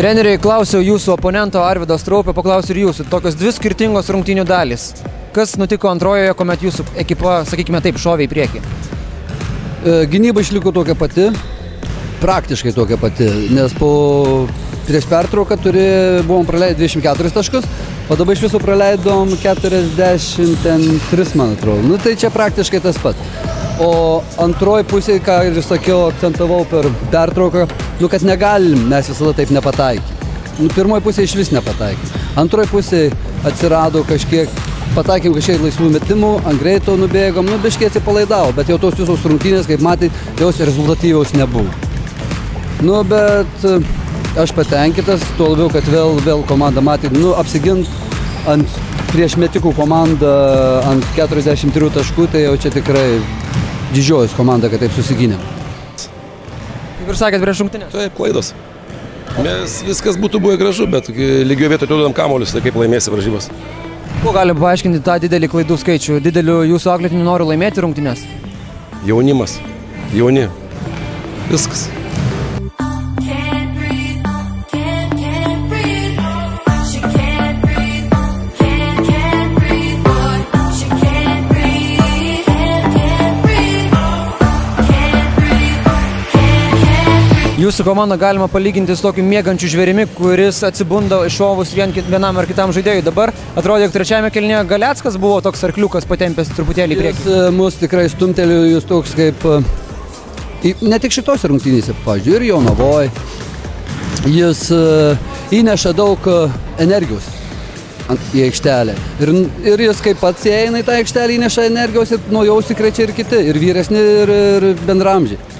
Treneriai, klausiau jūsų oponento Arvido Straupio, paklausiu ir jūsų. Tokios dvi skirtingos rungtynių dalys. Kas nutiko antrojoje, kuomet jūsų ekipa, sakykime taip, šovė į priekį? E, Gynyba išliko tokia pati, praktiškai tokia pati, nes po prieš pertrauką turi, buvom praleidę 24 taškus, o dabar iš viso praleidom 43, man atrodo. Nu tai čia praktiškai tas pats. O antroji pusė, ką ir sakiau, akcentavau per pertrauką, nu kad negalim mes visada taip nepataikyti. Nu, pirmoji pusė iš vis nepataikė. Antroji pusė atsirado kažkiek, pataikėm kažkiek laisvų metimų, ant greito nubėgom, nu biškiai atsipalaidavo, bet jau tos visos rungtynės, kaip matėte, jos rezultatyviaus nebuvo. Nu, bet e, aš patenkintas, tuo labiau, kad vėl, vėl komanda matė, nu, apsigint ant prieš metikų komandą ant 43 taškų, tai jau čia tikrai didžiojus komanda, kad taip susigynėm. Kaip ir sakėt prieš rungtynės. Taip, klaidos. Mes viskas būtų buvę gražu, bet lygio vietoje duodam kamolius, tai kaip laimėsi varžybas. Kuo gali paaiškinti tą didelį klaidų skaičių? Dideliu jūsų auklėtiniu noru laimėti rungtynės? Jaunimas, jauni. Viskas. Jūsų komandą galima palyginti su tokiu mėgančiu žvėrimi, kuris atsibunda iššovus vien vienam ar kitam žaidėjui. Dabar atrodo, jog trečiajame kelnyje Galeckas buvo toks arkliukas patempęs truputėlį į Jis priekį. e, mus tikrai stumtelėjo, jūs toks kaip, e, ne tik šitos rungtynėse, pavyzdžiui, ir Jonavoje. Jis e, įneša daug energijos į aikštelę. Ir, ir jis kaip pats įeina į tą aikštelę, įneša energijos ir nuo jo užsikrečia ir kiti, ir vyresni, ir, ir bendramžiai.